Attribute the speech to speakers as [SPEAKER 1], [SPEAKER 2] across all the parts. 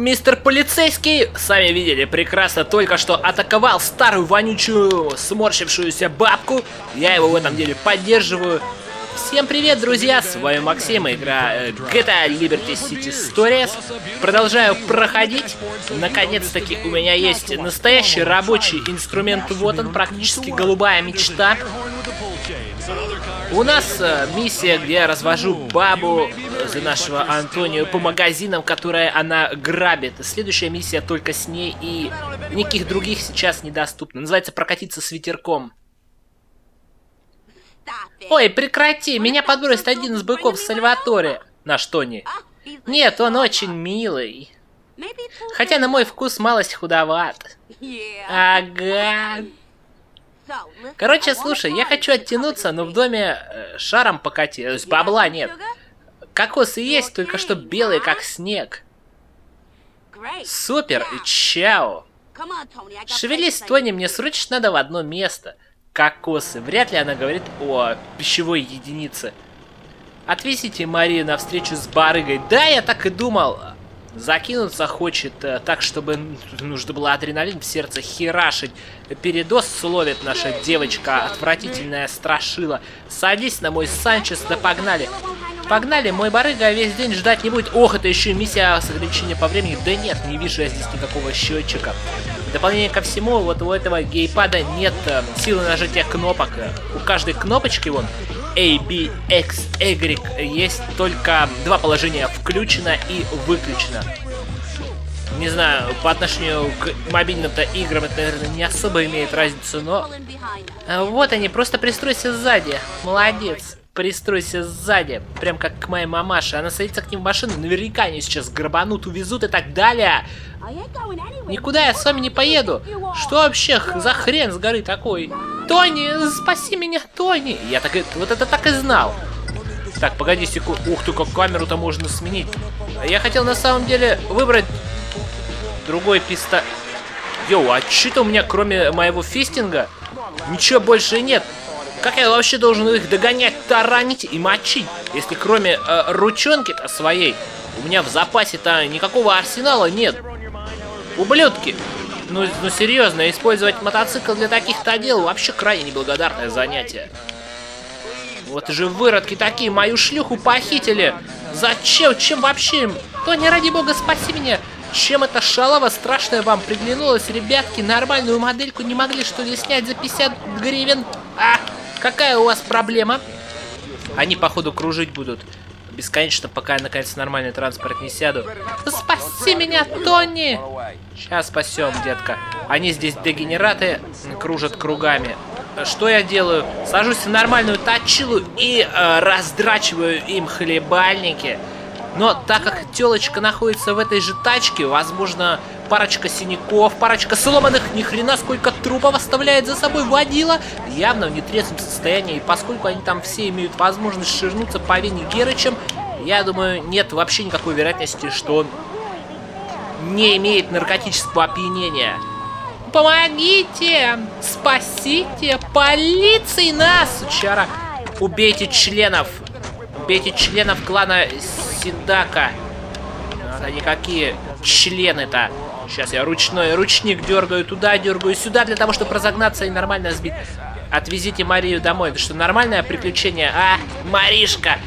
[SPEAKER 1] мистер полицейский, сами видели прекрасно, только что атаковал старую вонючую сморщившуюся бабку. Я его в этом деле поддерживаю. Всем привет, друзья! С вами Максим, игра э, GTA Liberty City Stories. Продолжаю проходить. Наконец-таки у меня есть настоящий рабочий инструмент. Вот он, практически голубая мечта. У нас э, миссия, где я развожу бабу за нашего Антонио по магазинам, которые она грабит. Следующая миссия только с ней и никаких других сейчас недоступна. Называется «Прокатиться с ветерком». Ой, прекрати, меня подбросит один из быков Сальваторе. Наш Тони. Нет, он очень милый. Хотя на мой вкус малость худоват. Ага. Короче, слушай, я хочу оттянуться, но в доме э, шаром покати. То есть бабла нет. Кокосы есть, только что белые, как снег. Супер, чао. Шевелись, Тони, мне срочно надо в одно место кокосы. Вряд ли она говорит о пищевой единице. Отвезите Марию на встречу с барыгой. Да, я так и думал. Закинуться хочет э, так, чтобы нужно было адреналин в сердце херашить. Передоз словит наша девочка, отвратительная страшила. Садись на мой Санчес, да погнали. Погнали, мой барыга весь день ждать не будет. Ох, это еще миссия с ограничением по времени. Да нет, не вижу я здесь никакого счетчика. Дополнение ко всему, вот у этого гейпада нет э, силы нажатия кнопок. У каждой кнопочки, вон, A, B, X, Y, есть только два положения включено и выключено. Не знаю, по отношению к мобильным-то играм это, наверное, не особо имеет разницу, но... А вот они, просто пристройся сзади. Молодец пристройся сзади, прям как к моей мамаше. Она садится к ним в машину, наверняка они сейчас грабанут, увезут и так далее. Никуда я с вами не поеду. Что вообще за хрен с горы такой? Тони, спаси меня, Тони. Я так вот это так и знал. Так, погоди секунду. Ух ты, как камеру-то можно сменить. Я хотел на самом деле выбрать другой пистолет. Йоу, а что-то у меня кроме моего фистинга ничего больше нет. Как я вообще должен их догонять, таранить и мочить, если кроме э, ручонки-то своей у меня в запасе-то никакого арсенала нет? Ублюдки! Ну, ну серьезно, использовать мотоцикл для таких-то дел вообще крайне неблагодарное занятие. Вот же выродки такие, мою шлюху похитили. Зачем? Чем вообще им? То не ради бога спаси меня. Чем эта шалава страшная вам приглянулась, ребятки? Нормальную модельку не могли что ли снять за 50 гривен? А! Какая у вас проблема? Они, походу, кружить будут бесконечно, пока я, наконец, нормальный транспорт не сяду. Спаси меня, Тони! Сейчас спасем, детка. Они здесь дегенераты, кружат кругами. Что я делаю? Сажусь в нормальную тачилу и э, раздрачиваю им хлебальники. Но так как телочка находится в этой же тачке, возможно, парочка синяков, парочка сломанных, ни хрена сколько трупов оставляет за собой водила, явно в нетрезвом состоянии, и поскольку они там все имеют возможность ширнуться по Вене Герычем, я думаю, нет вообще никакой вероятности, что он не имеет наркотического опьянения. Помогите! Спасите! Полиции нас, сучара! Убейте членов! Убейте членов клана Сидака! Вот они какие члены-то! Сейчас я ручной ручник дергаю туда, дергаю сюда, для того, чтобы разогнаться и нормально сбить. Отвезите Марию домой. Это что, нормальное приключение? А, Маришка!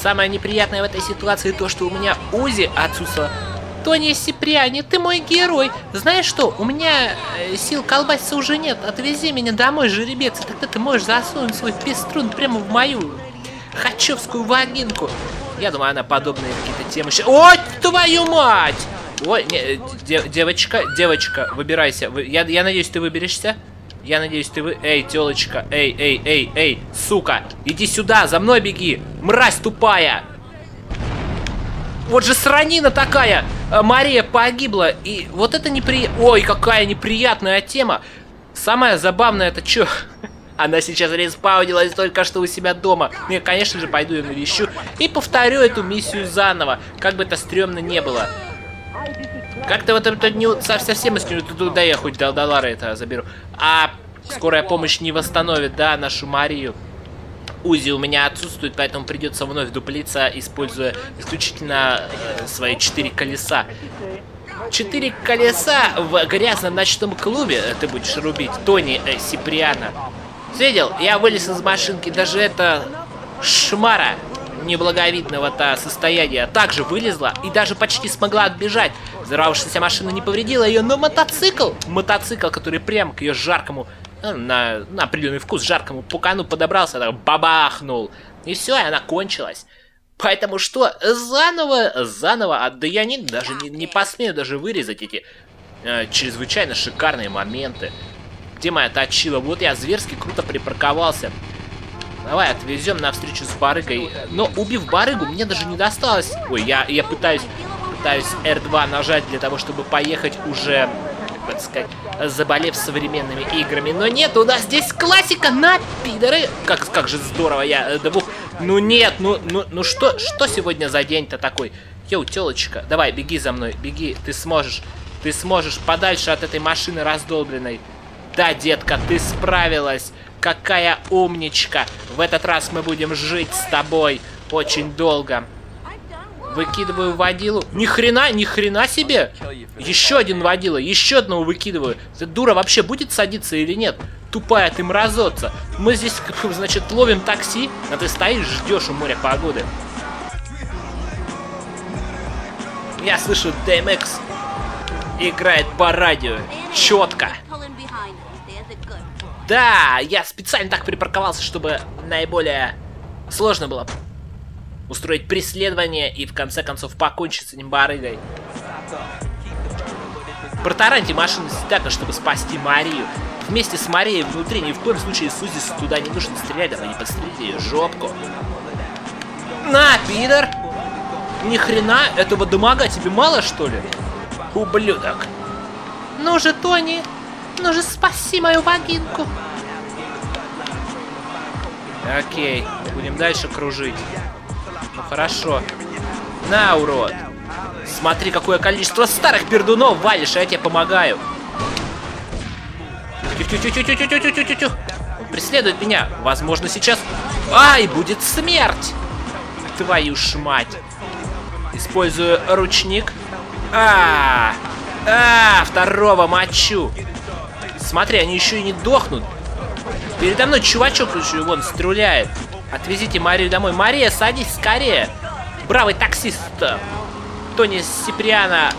[SPEAKER 1] Самое неприятное в этой ситуации то, что у меня УЗИ отсутствовало. Тони Сиприани, ты мой герой. Знаешь что, у меня э, сил колбаситься уже нет. Отвези меня домой, жеребец, тогда ты можешь засунуть свой пеструн прямо в мою хачевскую вагинку. Я думаю, она подобные какие-то темы... Ой, твою мать! Ой, не, э, дев, девочка, девочка, выбирайся. Вы, я, я надеюсь, ты выберешься. Я надеюсь, ты вы... Эй, телочка, эй, эй, эй, эй, сука, иди сюда, за мной беги, мразь тупая. Вот же сранина такая. Э, Мария погибла, и вот это неприятно... Ой, какая неприятная тема. Самое забавное, это что? Она сейчас респаунилась только что у себя дома. Я, конечно же, пойду ее навещу и повторю эту миссию заново, как бы это стрёмно не было. Как-то вот это не совсем искренне, туда я хоть до доллара это заберу. А скорая помощь не восстановит, да, нашу Марию. Узи у меня отсутствует, поэтому придется вновь дуплиться, используя исключительно э, свои четыре колеса. Четыре колеса в грязном ночном клубе ты будешь рубить, Тони э, Сиприана. Видел? Я вылез из машинки, даже это шмара неблаговидного-то состояния также вылезла и даже почти смогла отбежать. Взорвавшаяся машина не повредила ее, но мотоцикл, мотоцикл, который прям к ее жаркому, ну, на, на определенный вкус жаркому пукану подобрался, так бабахнул. И все, и она кончилась. Поэтому что, заново, заново, а да я не, даже не, не посмею даже вырезать эти э, чрезвычайно шикарные моменты. Где моя точила? Вот я зверски круто припарковался. Давай отвезем на встречу с барыгой. Но убив барыгу, мне даже не досталось. Ой, я, я пытаюсь, пытаюсь R2 нажать для того, чтобы поехать уже, как сказать, заболев современными играми. Но нет, у нас здесь классика на пидоры. Как, как же здорово я э, двух ну нет, ну, ну, ну что, что сегодня за день-то такой? Йоу, телочка, давай, беги за мной, беги, ты сможешь. Ты сможешь подальше от этой машины раздолбленной. Да, детка, ты справилась. Какая умничка. В этот раз мы будем жить с тобой очень долго. Выкидываю водилу. Ни хрена, ни хрена себе. Еще один водила, еще одного выкидываю. Эта дура вообще будет садиться или нет? Тупая ты мразоца. Мы здесь, значит, ловим такси, а ты стоишь, ждешь у моря погоды. Я слышу DMX играет по радио. Четко. Да, я специально так припарковался, чтобы наиболее сложно было устроить преследование и в конце концов покончить с этим барыгой. Протараньте машину так, чтобы спасти Марию. Вместе с Марией внутри ни в коем случае Сузис туда не нужно стрелять, а не подстрелите ее жопку. На, пидор! Ни хрена, этого дамага тебе мало, что ли? Ублюдок. Ну же, Тони, ну же спаси мою вагинку. Окей, будем дальше кружить. Ну хорошо. На, урод. Смотри, какое количество старых пердунов валишь, а я тебе помогаю. Тю-тю-тю-тю-тю-тю-тю-тю-тю-тю. Он преследует меня. Возможно, сейчас... Ай, будет смерть! Твою ж мать. Использую ручник. А, -а, а, второго мочу. Смотри, они еще и не дохнут. Передо мной чувачок еще вон стреляет. Отвезите Марию домой. Мария, садись скорее. Бравый таксист. Тони Сиприана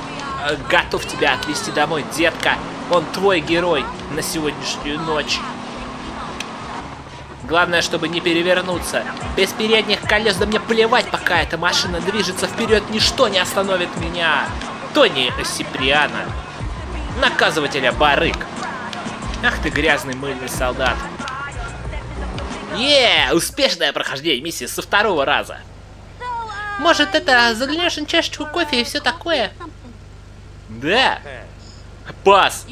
[SPEAKER 1] э, готов тебя отвезти домой, детка. Он твой герой на сегодняшнюю ночь. Главное, чтобы не перевернуться. Без передних колес, да мне плевать, пока эта машина движется вперед, ничто не остановит меня. Тони Сиприана. Наказывателя барык. Ах ты грязный мыльный солдат. Е, успешное прохождение миссии со второго раза. Может, это заглянешь на чашечку кофе и все такое? Да. Пас.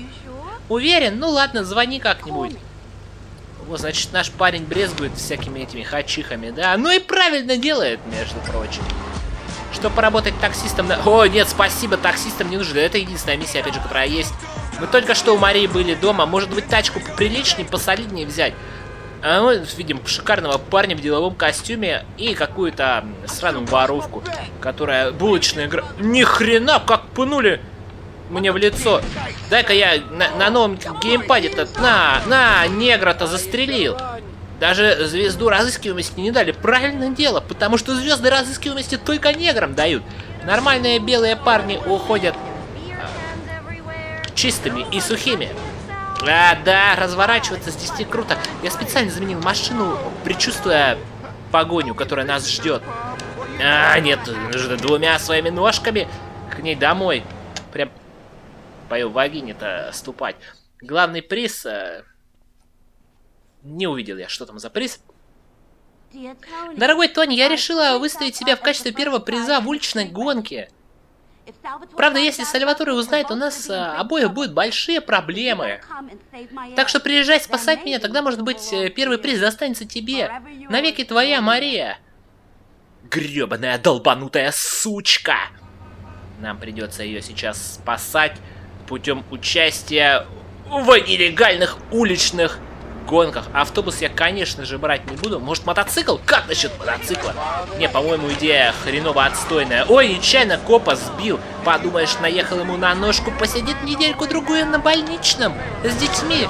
[SPEAKER 1] Уверен? Ну ладно, звони как-нибудь. Вот, значит, наш парень брезгует всякими этими хачихами, да? Ну и правильно делает, между прочим. Что поработать таксистом на... О, нет, спасибо, таксистам не нужно. Это единственная миссия, опять же, которая есть. Мы только что у Марии были дома. Может быть, тачку поприличнее, посолиднее взять. А мы видим шикарного парня в деловом костюме и какую-то сраную воровку, которая булочная игра... Ни хрена, как пнули мне в лицо. Дай-ка я на, на новом геймпаде-то... На, на, негра-то застрелил. Даже звезду разыскиваемости не дали. Правильное дело, потому что звезды разыскиваемости только неграм дают. Нормальные белые парни уходят чистыми и сухими. А, да, разворачиваться здесь не круто. Я специально заменил машину, предчувствуя погоню, которая нас ждет. А, нет, двумя своими ножками к ней домой. Прям по ее вагине-то ступать. Главный приз... Э, не увидел я, что там за приз. Дорогой Тони, я решила выставить себя в качестве первого приза в уличной гонке. Правда, если Сальваторе узнает, у нас а, обоих будут большие проблемы. Так что приезжай спасать меня, тогда, может быть, э, первый приз достанется тебе. Навеки твоя, Мария. Гребаная долбанутая сучка! Нам придется ее сейчас спасать путем участия в нелегальных уличных гонках. Автобус я, конечно же, брать не буду. Может, мотоцикл? Как насчет мотоцикла? Не, по-моему, идея хреново отстойная. Ой, нечаянно копа сбил. Подумаешь, наехал ему на ножку, посидит недельку-другую на больничном с детьми.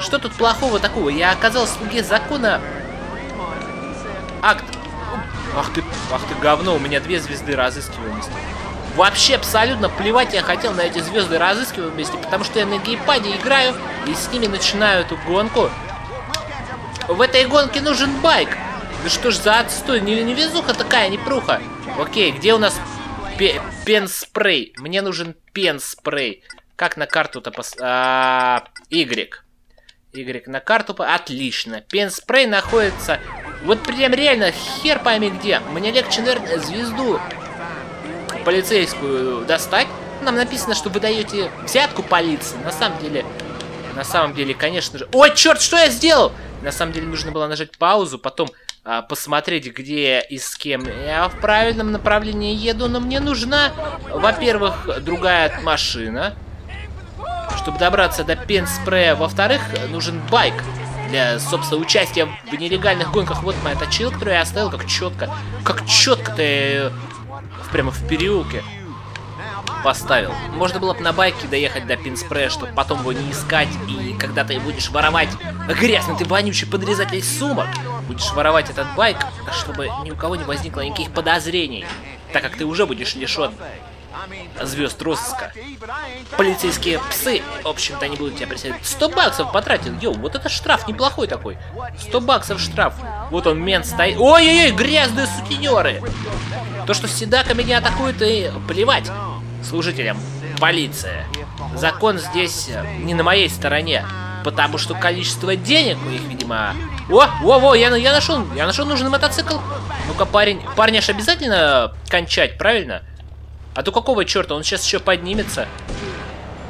[SPEAKER 1] Что тут плохого такого? Я оказался в слуге закона. Акт. Ах ты, ах ты говно, у меня две звезды разыскиваемости. Вообще абсолютно плевать я хотел на эти звезды разыскиваемости, потому что я на геймпаде играю и с ними начинаю эту гонку. В этой гонке нужен байк. Да что ж за отстой, не, не везуха такая, не пруха. Окей, где у нас пен-спрей? Мне нужен пен-спрей. Как на карту-то пос... А. Y на карту. Отлично. Пен-спрей находится... Вот прям реально хер пойми где. Мне легче, наверное, звезду полицейскую достать. Нам написано, что вы даете взятку полиции. На самом деле, на самом деле, конечно же... Ой, черт, что я сделал? На самом деле, нужно было нажать паузу, потом а, посмотреть, где и с кем я в правильном направлении еду. Но мне нужна, во-первых, другая машина, чтобы добраться до пенспрея. Во-вторых, нужен байк для, собственно, участия в нелегальных гонках. Вот моя точила, которую я оставил, как четко. Как четко-то прямо в переулке поставил. Можно было бы на байке доехать до Пинспрея, чтобы потом его не искать, и когда ты будешь воровать грязный ты вонючий подрезатель сумок, будешь воровать этот байк, чтобы ни у кого не возникло никаких подозрений, так как ты уже будешь лишен звезд розыска. Полицейские псы, в общем-то, не будут тебя преследовать. 100 баксов потратил, йоу, вот это штраф неплохой такой. 100 баксов штраф. Вот он, мент стоит. Ой-ой-ой, грязные сутенеры. То, что седака меня атакует, и плевать служителям полиция. Закон здесь не на моей стороне. Потому что количество денег у них, видимо... О, о, о, я, я нашел, я нашел нужный мотоцикл. Ну-ка, парень, парня ж обязательно кончать, правильно? А то какого черта, он сейчас еще поднимется.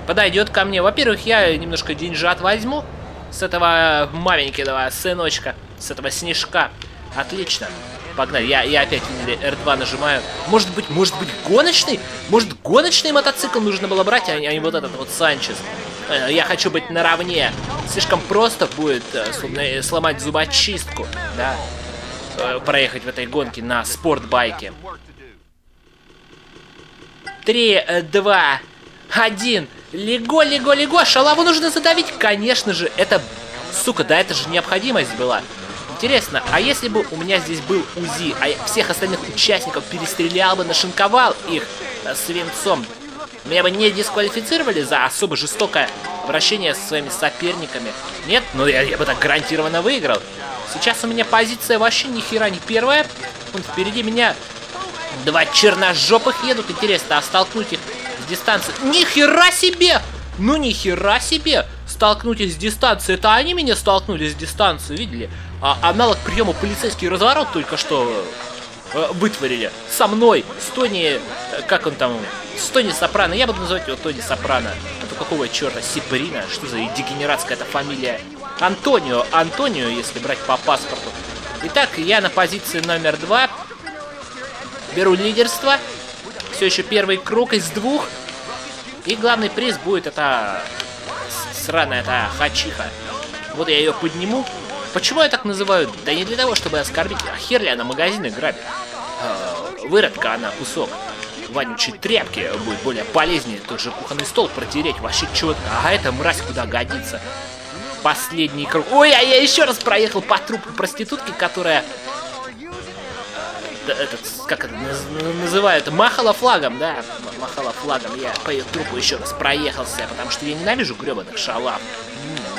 [SPEAKER 1] Подойдет ко мне. Во-первых, я немножко деньжат возьму с этого маленького сыночка, с этого снежка. Отлично. Погнали. Я, я опять R2 нажимаю. Может быть, может быть гоночный? Может гоночный мотоцикл нужно было брать, а, а не вот этот вот Санчес? Э, я хочу быть наравне. Слишком просто будет э, словно, сломать зубочистку, да? Э, проехать в этой гонке на спортбайке. Три, два, один. Лего, лего, лего. Шалаву нужно задавить. Конечно же, это... Сука, да это же необходимость была. Интересно, а если бы у меня здесь был УЗИ, а всех остальных участников перестрелял бы, нашинковал их э, свинцом, меня бы не дисквалифицировали за особо жестокое обращение со своими соперниками? Нет? Ну я, я бы так гарантированно выиграл. Сейчас у меня позиция вообще ни хера не первая. Вон впереди меня два черножопых едут. Интересно, а столкнуть их с дистанции... Ни хера себе! Ну ни хера себе! Столкнуть их с дистанции. Это они меня столкнули с дистанции, видели? а, аналог приема полицейский разворот только что э, вытворили. Со мной, с Тони, э, как он там, с Тони Сопрано, я буду называть его Тони Сопрано. А то какого черта, Сиприна, что за дегенератская эта фамилия? Антонио, Антонио, если брать по паспорту. Итак, я на позиции номер два. Беру лидерство. Все еще первый круг из двух. И главный приз будет это сраная эта хачиха. Вот я ее подниму. Почему я так называю? Да не для того, чтобы оскорбить. А хер ли она магазины грабит? А, выродка она кусок. Вонючей тряпки будет более полезнее. Тот же кухонный стол протереть вообще четко. А эта мразь куда годится? Последний круг. Ой, а я еще раз проехал по трупу проститутки, которая этот, как это называют, махала флагом, да, махала флагом, я по ее трупу еще раз проехался, потому что я ненавижу гребаных шалав.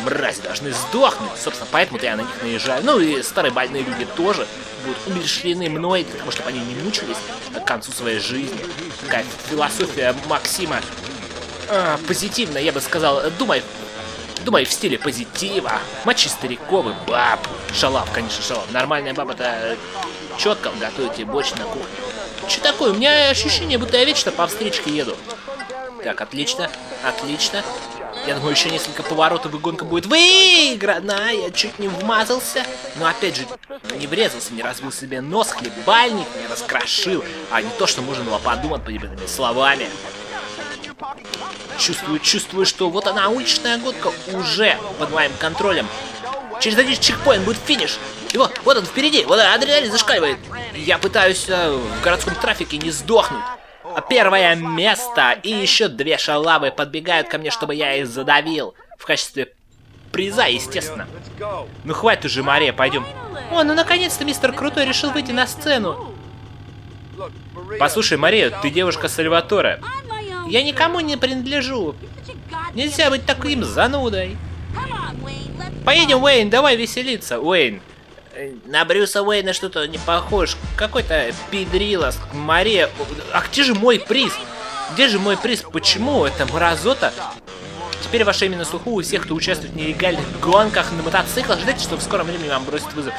[SPEAKER 1] Мрази должны сдохнуть, собственно, поэтому-то я на них наезжаю. Ну и старые больные люди тоже будут умершлены мной, для того, чтобы они не мучились к концу своей жизни. Такая философия Максима а, позитивная, я бы сказал, думай Думаю, в стиле позитива. Мочи стариковый баб. Шалав, конечно, шалав. Нормальная баба-то четко готовит тебе борщ на кухне. Че такое? У меня ощущение, будто я вечно по встречке еду. Так, отлично, отлично. Я думаю, еще несколько поворотов и гонка будет выиграна. Я чуть не вмазался. Но опять же, не врезался, не разбил себе нос, хлебальник не раскрошил. А не то, что можно было подумать подобными словами. Чувствую, чувствую, что вот она, уличная гонка уже под моим контролем. Через один чекпоинт будет финиш. И вот, вот он впереди, вот адреналин зашкаливает. Я пытаюсь э, в городском трафике не сдохнуть. Первое место, и еще две шалавы подбегают ко мне, чтобы я их задавил. В качестве приза, естественно. Ну хватит уже, Мария, пойдем. О, ну наконец-то мистер Крутой решил выйти на сцену. Послушай, Мария, ты девушка Сальватора. Я никому не принадлежу. Нельзя быть таким занудой. Поедем, Уэйн, давай веселиться. Уэйн, на Брюса Уэйна что-то не похож. Какой-то пидрилос. Мария, а где же мой приз? Где же мой приз? Почему это мразота Теперь ваше имя на слуху у всех, кто участвует в нелегальных гонках на мотоциклах. Ждите, что в скором времени вам бросит вызов.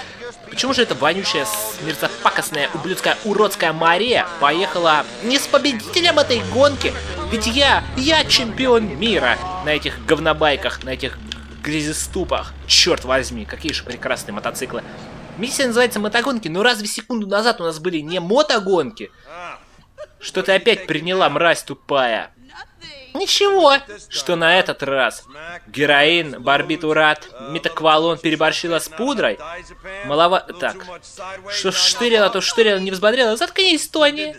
[SPEAKER 1] Почему же эта вонючая, смерзопакостная, ублюдская, уродская Мария поехала не с победителем этой гонки? Ведь я, я чемпион мира на этих говнобайках, на этих грязеступах. Черт возьми, какие же прекрасные мотоциклы. Миссия называется мотогонки, но разве секунду назад у нас были не мотогонки? Что ты опять приняла, мразь тупая? Ничего, что на этот раз героин, барбитурат, метаквалон переборщила с пудрой. Малова... Так, что штырила, то штырила, не взбодрила. Заткнись, Тони.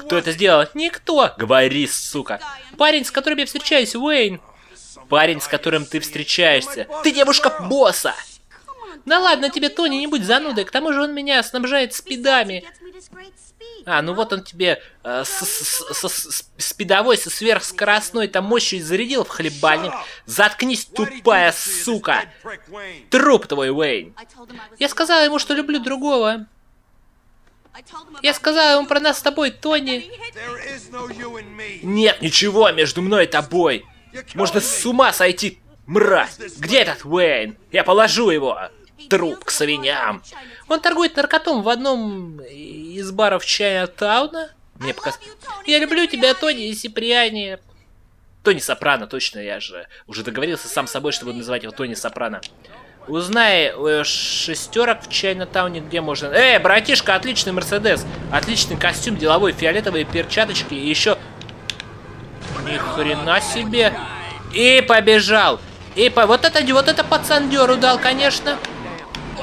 [SPEAKER 1] Кто это сделал? Никто. Говори, сука. Парень, с которым я встречаюсь, Уэйн. Парень, с которым ты встречаешься. Ты девушка босса. Да ладно тебе, Тони, не будь занудой. К тому же он меня снабжает спидами. А, ну вот он тебе э, с, с, с, спидовой, со сверхскоростной там мощью зарядил в хлебальник. Заткнись, тупая сука! Труп твой, Уэйн! Я сказала ему, что люблю другого. Я сказала ему про нас с тобой, Тони. Нет ничего между мной и тобой. Можно с ума сойти, мразь. Где этот Уэйн? Я положу его труп к свиньям. Он торгует наркотом в одном из баров Чайна-тауна. Мне показалось. Я люблю тебя, Тони и Сиприани. Тони Сопрано, точно, я же уже договорился сам с собой, чтобы называть его Тони Сопрано. Узнай э, шестерок в Чайна-тауне, где можно... Эй, братишка, отличный Мерседес. Отличный костюм, деловой, фиолетовые перчаточки и еще... Ни хрена себе. И побежал. И по... Вот это, вот это пацан дёру дал, конечно.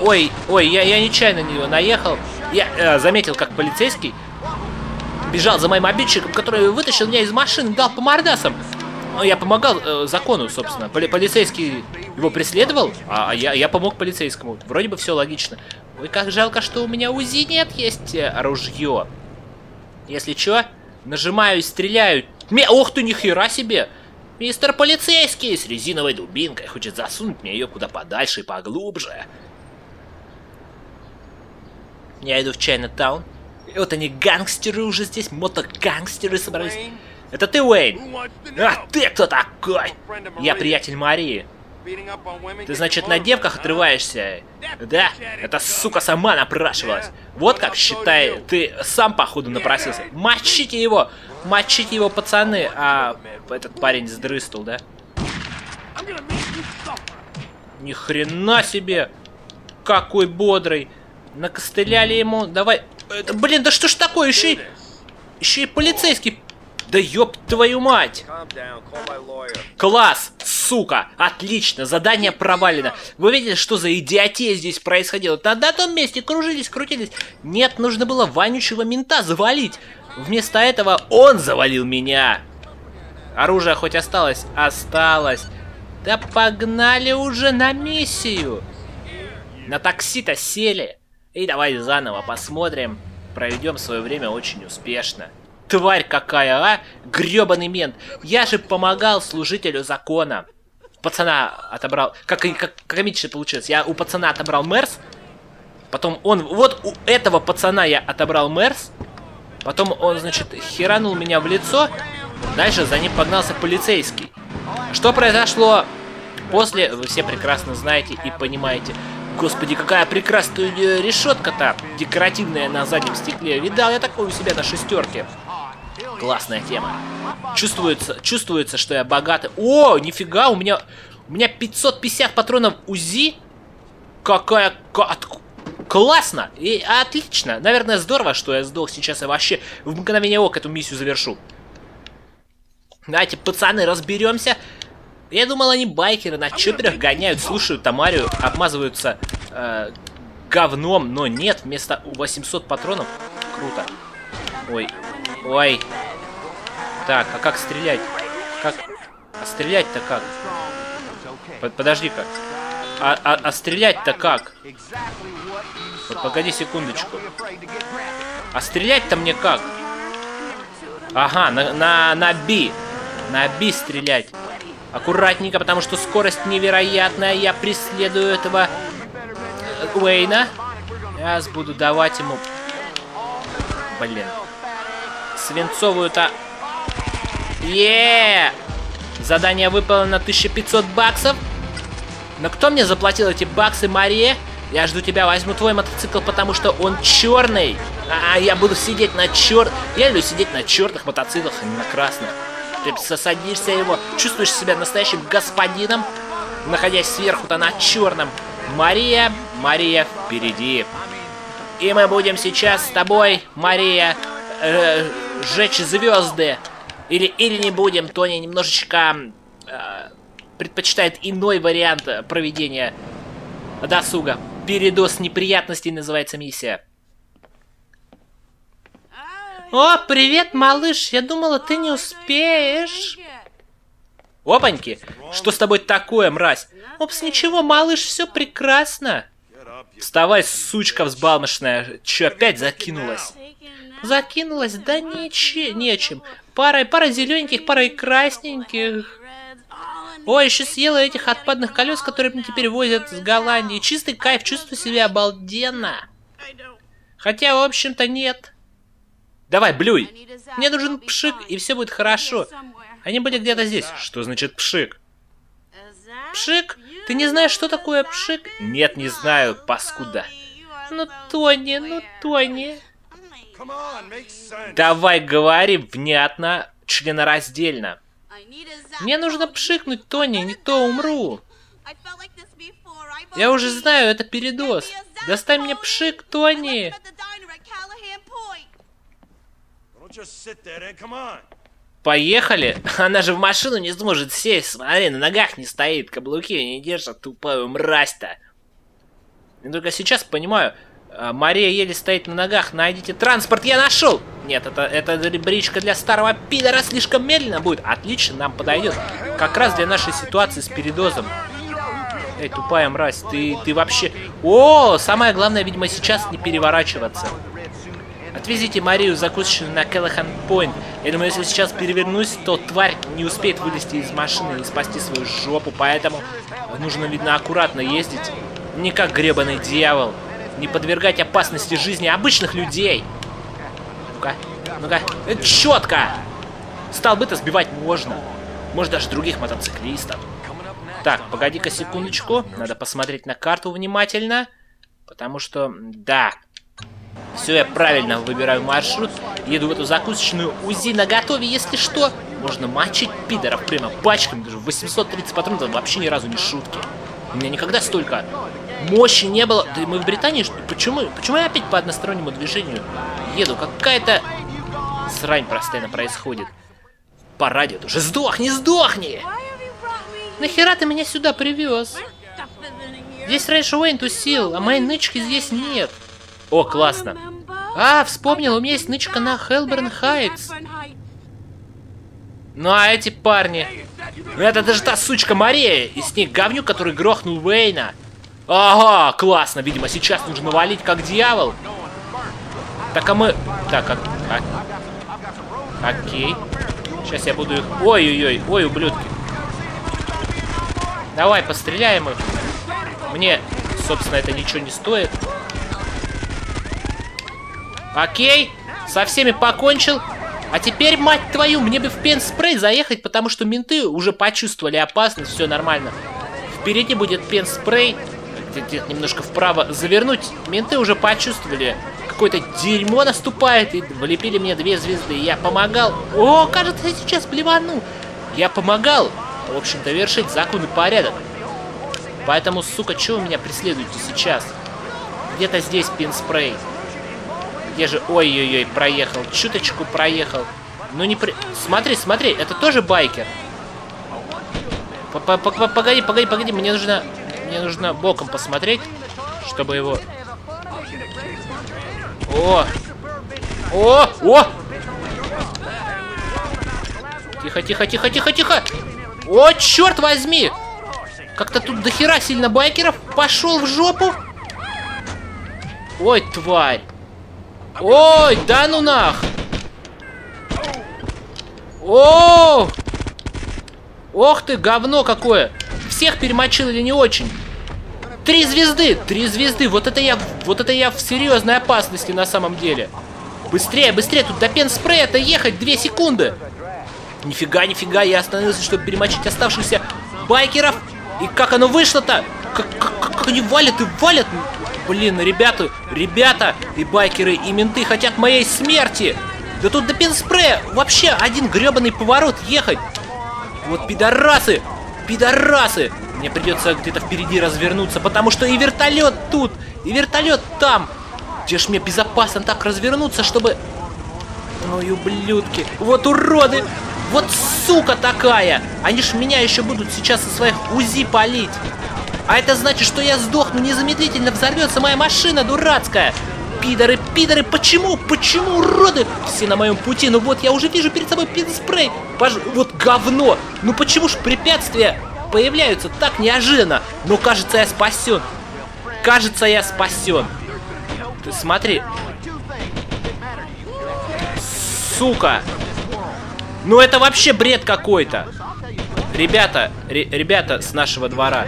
[SPEAKER 1] Ой, ой, я, я нечаянно на него наехал. Я э, заметил, как полицейский бежал за моим обидчиком, который вытащил меня из машины, дал по мордасам. Ну, я помогал э, закону, собственно. Поли полицейский его преследовал, а я, я помог полицейскому. Вроде бы все логично. Ой, как жалко, что у меня УЗИ нет, есть э, ружье. Если что, нажимаю и стреляю. Ме Ох ты, нихера себе! Мистер полицейский с резиновой дубинкой хочет засунуть мне ее куда подальше и поглубже. Я иду в Чайна-таун. И вот они, гангстеры уже здесь, мотогангстеры собрались. Это ты, Уэйн? А ты кто такой? Я приятель Марии. Ты, значит, на девках отрываешься? Да? Эта сука сама напрашивалась. Вот как, считай, ты сам, походу, напросился. Мочите его! Мочите его, пацаны! А этот парень сдрыстул, да? Ни хрена себе! Какой бодрый! Накостыляли ему. Давай. Это, блин, да что ж такое? Еще и... Еще и полицейский. Да ёб твою мать! Класс, сука! Отлично, задание провалено. Вы видели, что за идиотия здесь происходило? На том месте кружились, крутились. Нет, нужно было вонючего мента завалить. Вместо этого он завалил меня. Оружие хоть осталось? Осталось. Да погнали уже на миссию. На такси-то сели. И давай заново посмотрим. Проведем свое время очень успешно. Тварь какая, а? Гребаный мент. Я же помогал служителю закона. Пацана отобрал... Как, как комично получилось. Я у пацана отобрал Мерс. Потом он... Вот у этого пацана я отобрал Мерс. Потом он, значит, херанул меня в лицо. Дальше за ним погнался полицейский. Что произошло после, вы все прекрасно знаете и понимаете. Господи, какая прекрасная решетка-то декоративная на заднем стекле. Видал я такое у себя на шестерке. Классная тема. Чувствуется, чувствуется, что я богатый. О, нифига, у меня, у меня 550 патронов УЗИ. Какая... Классно! И отлично! Наверное, здорово, что я сдох сейчас и вообще в мгновение ока эту миссию завершу. Давайте, пацаны, разберемся. Я думал, они байкеры на чоперах гоняют, слушают Тамарию, обмазываются э, говном, но нет, вместо 800 патронов. Круто. Ой, ой. Так, а как стрелять? Как? А стрелять-то как? Подожди-ка. А, а, а стрелять-то как? Вот погоди секундочку. А стрелять-то мне как? Ага, на, на, на Би. На Би стрелять. Аккуратненько, потому что скорость невероятная. Я преследую этого э, Уэйна. Сейчас буду давать ему... Блин. Свинцовую-то... Еее! Задание выполнено 1500 баксов. Но кто мне заплатил эти баксы, Мария? Я жду тебя, возьму твой мотоцикл, потому что он черный. А я буду сидеть на черт... Я люблю сидеть на черных мотоциклах, а не на красных. Ты садишься его, чувствуешь себя настоящим господином, находясь сверху-то на черном. Мария, Мария, впереди. И мы будем сейчас с тобой, Мария, э, звезды. Или, или не будем, Тони немножечко э, предпочитает иной вариант проведения досуга. Передоз неприятностей называется миссия. О, привет, малыш. Я думала, ты не успеешь. Опаньки. Что с тобой такое, мразь? Опс, ничего, малыш, все прекрасно. Вставай, сучка взбалмошная. Че, опять закинулась? Закинулась? Да ниче, нечем. Пара, пара зелененьких, пара и красненьких. Ой, еще съела этих отпадных колес, которые мне теперь возят с Голландии. Чистый кайф, чувствую себя обалденно. Хотя, в общем-то, нет. Давай, блюй. Мне нужен пшик, и все будет хорошо. Они были где-то здесь. Что значит пшик? Пшик? Ты не знаешь, что такое пшик? Нет, не знаю, паскуда. Ну, Тони, ну, Тони. Давай говори внятно, членораздельно. Мне нужно пшикнуть, Тони, не то умру. Я уже знаю, это передоз. Достань мне пшик, Тони. Поехали? Она же в машину не сможет сесть. Смотри, на ногах не стоит, каблуки не держат, тупая мразь-то. Я только сейчас понимаю, а, Мария еле стоит на ногах. Найдите транспорт, я нашел! Нет, это, это бричка для старого пидора слишком медленно будет. Отлично, нам подойдет. Как раз для нашей ситуации с передозом. Эй, тупая мразь, ты, ты вообще... О, самое главное, видимо, сейчас не переворачиваться. Отвезите Марию закусочную на Келлахан Пойнт. Я думаю, если сейчас перевернусь, то тварь не успеет вылезти из машины и спасти свою жопу, поэтому нужно, видно, аккуратно ездить. Не как гребаный дьявол не подвергать опасности жизни обычных людей. Ну-ка, ну-ка, это четко! Столбы-то сбивать можно. Может, даже других мотоциклистов. Так, погоди-ка секундочку. Надо посмотреть на карту внимательно. Потому что, да, все, я правильно выбираю маршрут. Еду в эту закусочную УЗИ на готове, если что. Можно мочить пидоров прямо пачками. Даже 830 патронов, вообще ни разу не шутки. У меня никогда столько мощи не было. Да мы в Британии, что Почему? Почему я опять по одностороннему движению еду? Какая-то срань постоянно происходит. По радио уже сдохни, сдохни! Нахера ты меня сюда привез? Здесь раньше Уэйн тусил, а моей нычки здесь нет. О, классно. А, вспомнил, у меня есть нычка на Хелберн Хайтс. Ну а эти парни... Это даже та сучка Мария, и с ней говнюк, который грохнул Уэйна. Ага, классно, видимо, сейчас нужно валить как дьявол. Так, а мы... Так, а... а... Окей. Сейчас я буду их... Ой-ой-ой, ой, ублюдки. Давай, постреляем их. Мне, собственно, это ничего не стоит. Окей, со всеми покончил. А теперь, мать твою, мне бы в пенспрей заехать, потому что менты уже почувствовали опасность, все нормально. Впереди будет пенспрей немножко вправо завернуть. Менты уже почувствовали, какое-то дерьмо наступает, и влепили мне две звезды. Я помогал. О, кажется, я сейчас блевану. Я помогал, в общем-то, вершить закон и порядок. Поэтому, сука, что вы меня преследуете сейчас? Где-то здесь пинспрей. Где же... Ой-ой-ой, проехал. Чуточку проехал. Ну не при... Смотри, смотри, это тоже байкер. Погоди, погоди, погоди, мне нужно... Мне нужно боком посмотреть, чтобы его... О! О! О! Тихо, тихо, тихо, тихо, тихо! О, черт возьми! Как-то тут дохера сильно байкеров. Пошел в жопу. Ой, тварь. Ой, да ну нах. О! Ох ты, говно какое. Всех перемочил или не очень? Три звезды! Три звезды! Вот это я, вот это я в серьезной опасности на самом деле. Быстрее, быстрее, тут до пенспрея-то ехать две секунды. Нифига, нифига, я остановился, чтобы перемочить оставшихся байкеров. И как оно вышло-то? Как, как, как они валят и валят? Блин, ребята, ребята, и байкеры, и менты хотят моей смерти. Да тут до пенспрея вообще один гребаный поворот ехать. Вот пидорасы, пидорасы. Мне придется где-то впереди развернуться, потому что и вертолет тут, и вертолет там. Где ж мне безопасно так развернуться, чтобы... Ой, ублюдки. Вот уроды. Вот сука такая! Они ж меня еще будут сейчас со своих УЗИ палить. А это значит, что я сдохну незамедлительно, взорвется моя машина дурацкая. Пидоры, пидоры, почему? Почему, уроды? Все на моем пути. Ну вот, я уже вижу перед собой пин-спрей. Пож... Вот говно. Ну почему ж препятствия появляются так неожиданно? Но кажется, я спасен. Кажется, я спасен. Ты смотри. Сука. Ну это вообще бред какой-то. Ребята, ребята с нашего двора,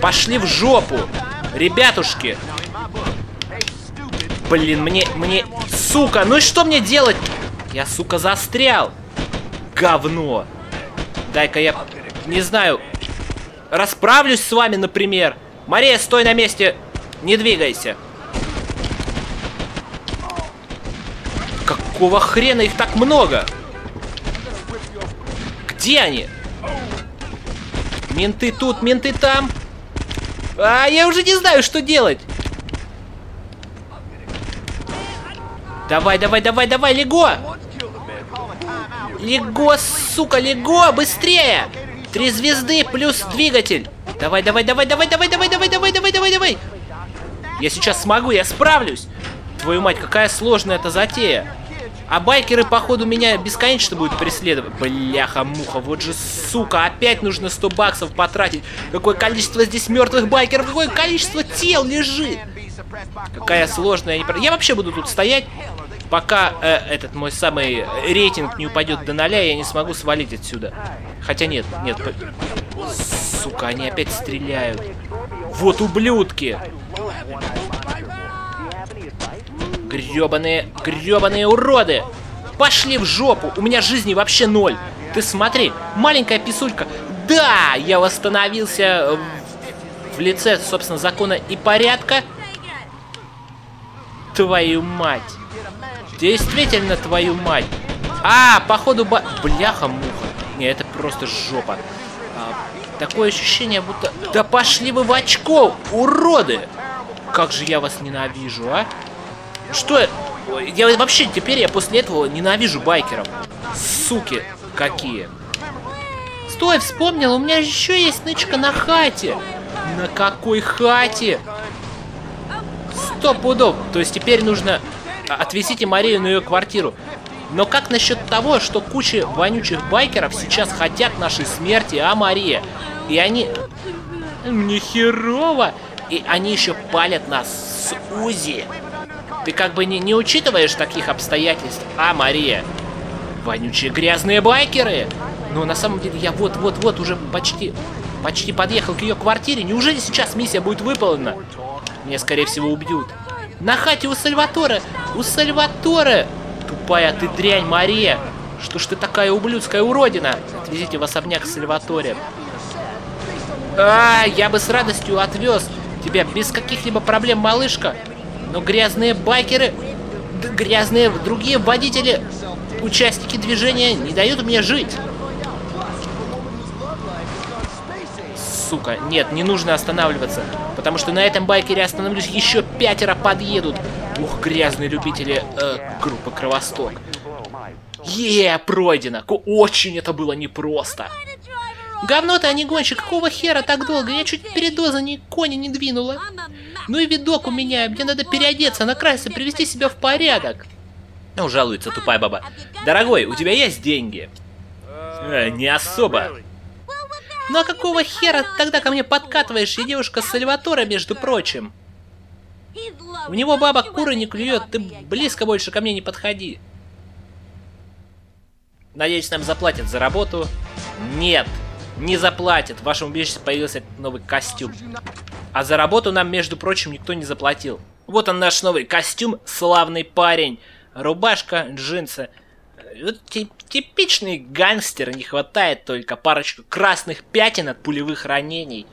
[SPEAKER 1] пошли в жопу. Ребятушки. Блин, мне, мне, сука, ну и что мне делать? Я, сука, застрял. Говно. Дай-ка я, не знаю, расправлюсь с вами, например. Мария, стой на месте, не двигайся. Какого хрена их так много? Где они? Менты тут, менты там. А, я уже не знаю, что делать. Давай, давай, давай, давай, Лего! Лего, сука, Лего, быстрее! Три звезды плюс двигатель. Давай, давай, давай, давай, давай, давай, давай, давай, давай, давай, давай. Я сейчас смогу, я справлюсь. Твою мать, какая сложная эта затея. А байкеры, походу, меня бесконечно будут преследовать. Бляха-муха, вот же сука, опять нужно 100 баксов потратить. Какое количество здесь мертвых байкеров, какое количество тел лежит. Какая сложная... Я, я вообще буду тут стоять, пока э, этот мой самый рейтинг не упадет до ноля, я не смогу свалить отсюда. Хотя нет, нет. Сука, они опять стреляют. Вот ублюдки. Гребаные, гребаные уроды! Пошли в жопу! У меня жизни вообще ноль! Ты смотри, маленькая писулька. Да, я восстановился в лице, собственно, закона и порядка. Твою мать. Действительно, твою мать. А, походу, ба... Бляха-муха. Не, это просто жопа. А, такое ощущение, будто... Да пошли вы в очко, уроды! Как же я вас ненавижу, а? Что? Я вообще теперь я после этого ненавижу байкеров. Суки какие. Стой, вспомнил, у меня еще есть нычка на хате. На какой хате? Сто пудов. То есть теперь нужно... Отвезите Марию на ее квартиру. Но как насчет того, что куча вонючих байкеров сейчас хотят нашей смерти, а Мария? И они... Мне херово. И они еще палят нас с УЗИ. Ты как бы не, не учитываешь таких обстоятельств, а, Мария? Вонючие грязные байкеры! Но на самом деле я вот-вот-вот уже почти, почти подъехал к ее квартире. Неужели сейчас миссия будет выполнена? Меня, скорее всего, убьют. На хате у Сальватора! У Сальватора! Тупая ты дрянь, Мария! Что ж ты такая ублюдская уродина? Отвезите в особняк Сальваторе. А, я бы с радостью отвез тебя без каких-либо проблем, малышка. Но грязные байкеры, грязные другие водители, участники движения не дают мне жить. Сука, нет, не нужно останавливаться. Потому что на этом байкере остановлюсь еще пятеро подъедут. Ух, грязные любители э, группы Кровосток. Е, пройдено. Очень это было непросто. Говно ты, а не гонщик, какого хера так долго? Я чуть передоза ни кони не двинула. Ну и видок у меня, мне надо переодеться, накраситься, привести себя в порядок. Ну, жалуется тупая баба. Дорогой, у тебя есть деньги? Э, не особо. Ну а какого хера тогда ко мне подкатываешь, и девушка Сальватора, между прочим? У него баба куры не клюет, ты близко больше ко мне не подходи. Надеюсь, нам заплатят за работу. Нет, не заплатят. В вашем убежище появился новый костюм. А за работу нам, между прочим, никто не заплатил. Вот он наш новый костюм, славный парень. Рубашка, джинсы. Вот типичный гангстер, не хватает только парочку красных пятен от пулевых ранений.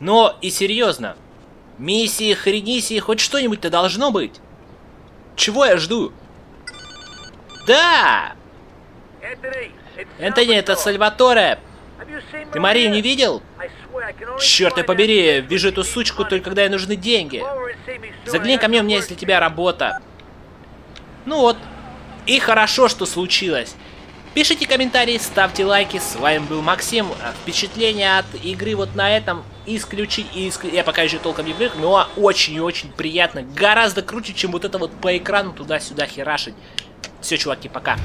[SPEAKER 1] Но и серьезно, миссии, хренисии, хоть что-нибудь-то должно быть. Чего я жду? Да! Энтони, это Сальваторе. Ты Марию не видел? Черт я побери, вижу эту сучку только когда ей нужны деньги. Загляни ко мне, у меня есть для тебя работа. Ну вот. И хорошо, что случилось. Пишите комментарии, ставьте лайки. С вами был Максим. Впечатление от игры вот на этом исключить. Иск... Я пока еще толком не привык, но очень и очень приятно. Гораздо круче, чем вот это вот по экрану туда-сюда херашить. Все, чуваки, пока.